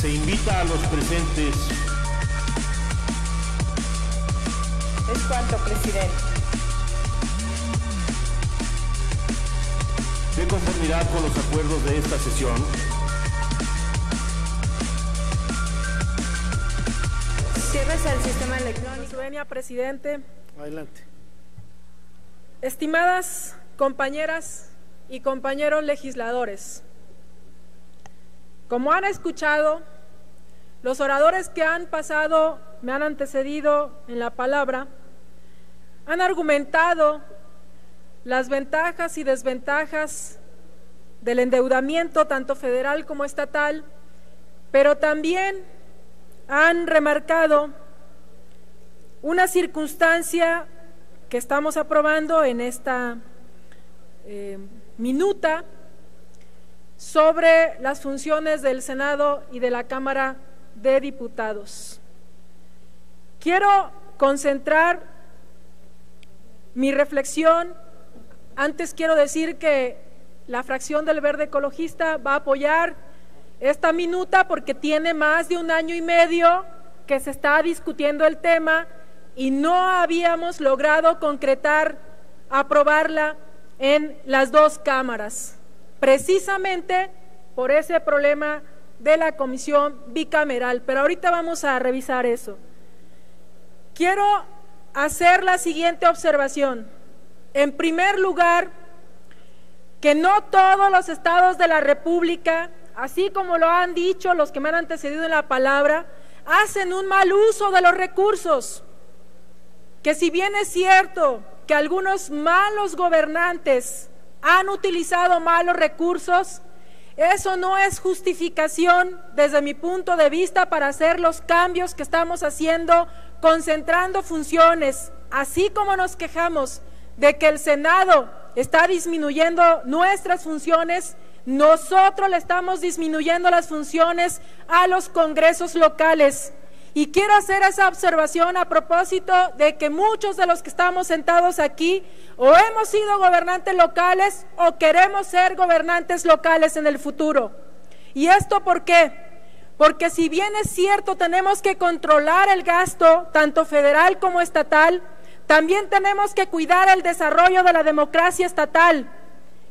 Se invita a los presentes. Es cuanto, presidente. De conformidad con los acuerdos de esta sesión, Cierres el sistema electrónico. Sueña, presidente. Adelante. Estimadas compañeras y compañeros legisladores, como han escuchado, los oradores que han pasado, me han antecedido en la palabra, han argumentado las ventajas y desventajas del endeudamiento, tanto federal como estatal, pero también han remarcado una circunstancia que estamos aprobando en esta eh, minuta sobre las funciones del Senado y de la Cámara de Diputados. Quiero concentrar mi reflexión. Antes quiero decir que la fracción del Verde Ecologista va a apoyar esta minuta porque tiene más de un año y medio que se está discutiendo el tema y no habíamos logrado concretar, aprobarla en las dos cámaras, precisamente por ese problema de la comisión bicameral. Pero ahorita vamos a revisar eso. Quiero hacer la siguiente observación. En primer lugar, que no todos los estados de la República así como lo han dicho los que me han antecedido en la palabra, hacen un mal uso de los recursos. Que si bien es cierto que algunos malos gobernantes han utilizado malos recursos, eso no es justificación desde mi punto de vista para hacer los cambios que estamos haciendo, concentrando funciones, así como nos quejamos de que el Senado está disminuyendo nuestras funciones, nosotros le estamos disminuyendo las funciones a los congresos locales. Y quiero hacer esa observación a propósito de que muchos de los que estamos sentados aquí o hemos sido gobernantes locales o queremos ser gobernantes locales en el futuro. ¿Y esto por qué? Porque si bien es cierto tenemos que controlar el gasto, tanto federal como estatal, también tenemos que cuidar el desarrollo de la democracia estatal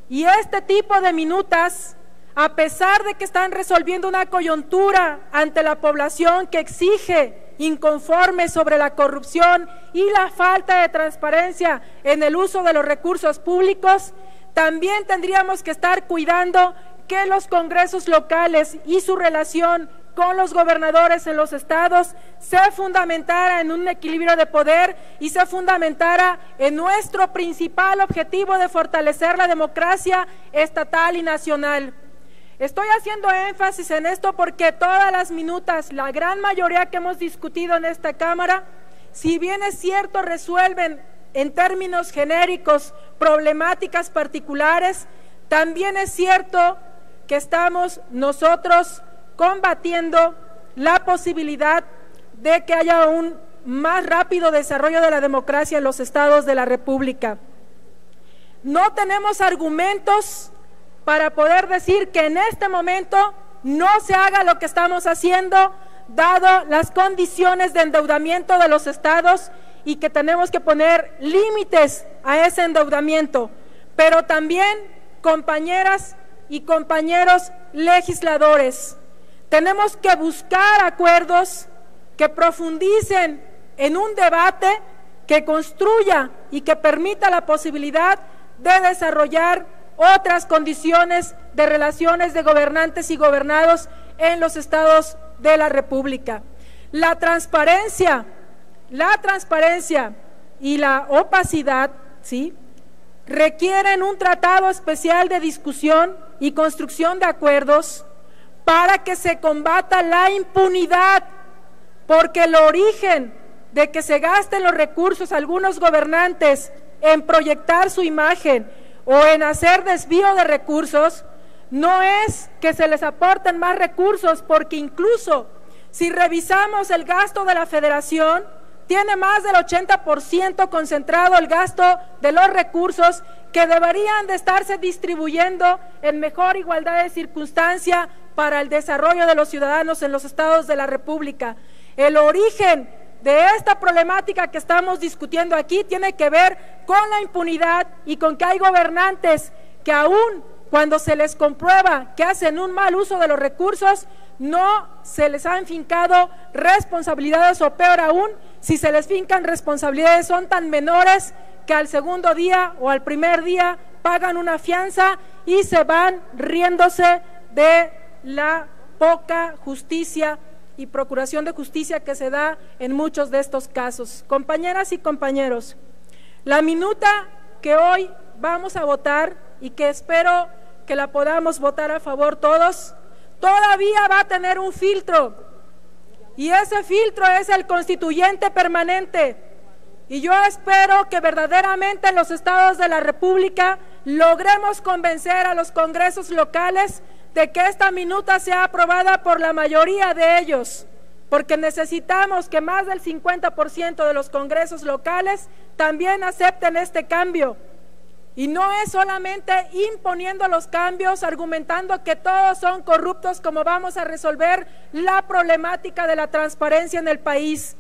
y este tipo de minutas, a pesar de que están resolviendo una coyuntura ante la población que exige inconforme sobre la corrupción y la falta de transparencia en el uso de los recursos públicos, también tendríamos que estar cuidando que los congresos locales y su relación con los gobernadores en los estados se fundamentara en un equilibrio de poder y se fundamentara en nuestro principal objetivo de fortalecer la democracia estatal y nacional. Estoy haciendo énfasis en esto porque todas las minutas, la gran mayoría que hemos discutido en esta Cámara, si bien es cierto, resuelven en términos genéricos problemáticas particulares, también es cierto que estamos nosotros combatiendo la posibilidad de que haya un más rápido desarrollo de la democracia en los estados de la República. No tenemos argumentos para poder decir que en este momento no se haga lo que estamos haciendo, dado las condiciones de endeudamiento de los estados y que tenemos que poner límites a ese endeudamiento. Pero también, compañeras y compañeros legisladores, tenemos que buscar acuerdos que profundicen en un debate que construya y que permita la posibilidad de desarrollar otras condiciones de relaciones de gobernantes y gobernados en los estados de la República. La transparencia, la transparencia y la opacidad, ¿sí? requieren un tratado especial de discusión y construcción de acuerdos para que se combata la impunidad, porque el origen de que se gasten los recursos algunos gobernantes en proyectar su imagen o en hacer desvío de recursos, no es que se les aporten más recursos, porque incluso si revisamos el gasto de la federación, tiene más del 80% concentrado el gasto de los recursos que deberían de estarse distribuyendo en mejor igualdad de circunstancia para el desarrollo de los ciudadanos en los estados de la República. El origen de esta problemática que estamos discutiendo aquí tiene que ver con la impunidad y con que hay gobernantes que aún cuando se les comprueba que hacen un mal uso de los recursos, no se les han fincado responsabilidades o peor aún, si se les fincan responsabilidades son tan menores que al segundo día o al primer día pagan una fianza y se van riéndose de la poca justicia y procuración de justicia que se da en muchos de estos casos. Compañeras y compañeros, la minuta que hoy vamos a votar y que espero que la podamos votar a favor todos, todavía va a tener un filtro. Y ese filtro es el constituyente permanente. Y yo espero que verdaderamente en los estados de la República logremos convencer a los congresos locales de que esta minuta sea aprobada por la mayoría de ellos, porque necesitamos que más del 50% de los congresos locales también acepten este cambio. Y no es solamente imponiendo los cambios, argumentando que todos son corruptos como vamos a resolver la problemática de la transparencia en el país.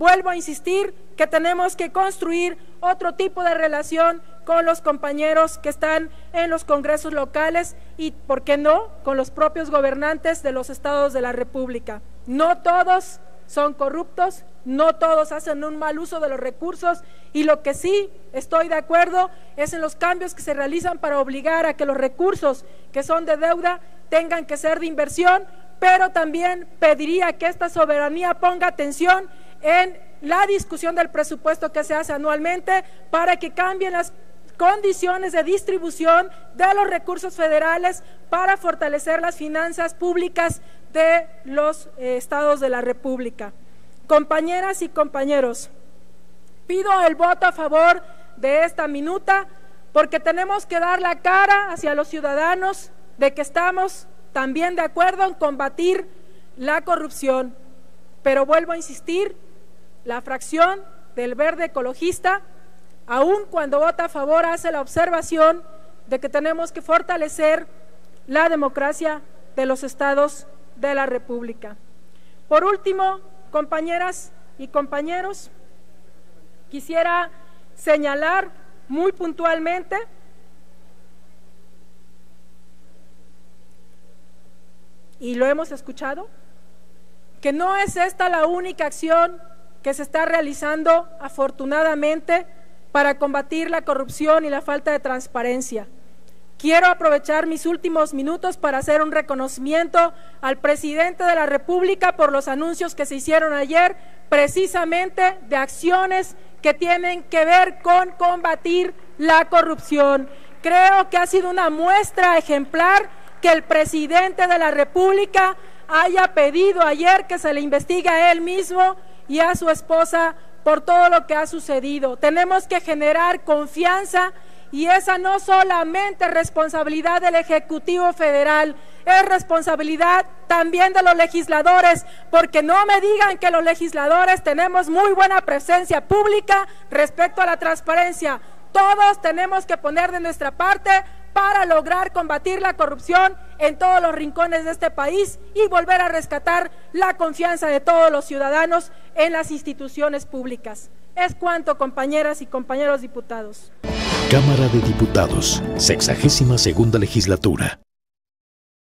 Vuelvo a insistir que tenemos que construir otro tipo de relación con los compañeros que están en los congresos locales y, ¿por qué no?, con los propios gobernantes de los estados de la República. No todos son corruptos, no todos hacen un mal uso de los recursos y lo que sí estoy de acuerdo es en los cambios que se realizan para obligar a que los recursos que son de deuda tengan que ser de inversión, pero también pediría que esta soberanía ponga atención en la discusión del presupuesto que se hace anualmente para que cambien las condiciones de distribución de los recursos federales para fortalecer las finanzas públicas de los eh, estados de la República. Compañeras y compañeros, pido el voto a favor de esta minuta porque tenemos que dar la cara hacia los ciudadanos de que estamos también de acuerdo en combatir la corrupción. Pero vuelvo a insistir, la fracción del verde ecologista aun cuando vota a favor, hace la observación de que tenemos que fortalecer la democracia de los estados de la República. Por último, compañeras y compañeros, quisiera señalar muy puntualmente y lo hemos escuchado, que no es esta la única acción que se está realizando afortunadamente para combatir la corrupción y la falta de transparencia. Quiero aprovechar mis últimos minutos para hacer un reconocimiento al presidente de la República por los anuncios que se hicieron ayer, precisamente de acciones que tienen que ver con combatir la corrupción. Creo que ha sido una muestra ejemplar que el presidente de la República haya pedido ayer que se le investigue a él mismo y a su esposa por todo lo que ha sucedido. Tenemos que generar confianza y esa no solamente es responsabilidad del Ejecutivo Federal, es responsabilidad también de los legisladores, porque no me digan que los legisladores tenemos muy buena presencia pública respecto a la transparencia. Todos tenemos que poner de nuestra parte para lograr combatir la corrupción en todos los rincones de este país y volver a rescatar la confianza de todos los ciudadanos en las instituciones públicas. Es cuanto, compañeras y compañeros diputados. Cámara de Diputados, sexagésima segunda legislatura.